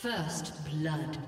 First blood.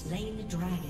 Slain the dragon.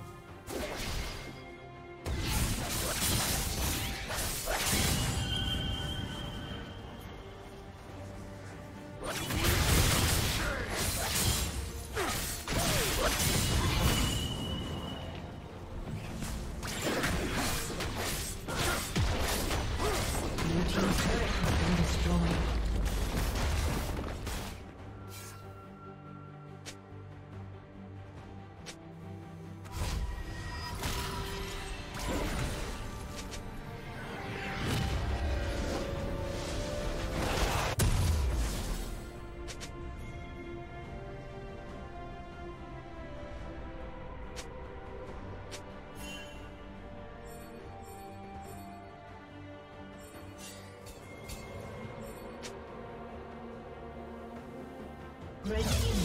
Red team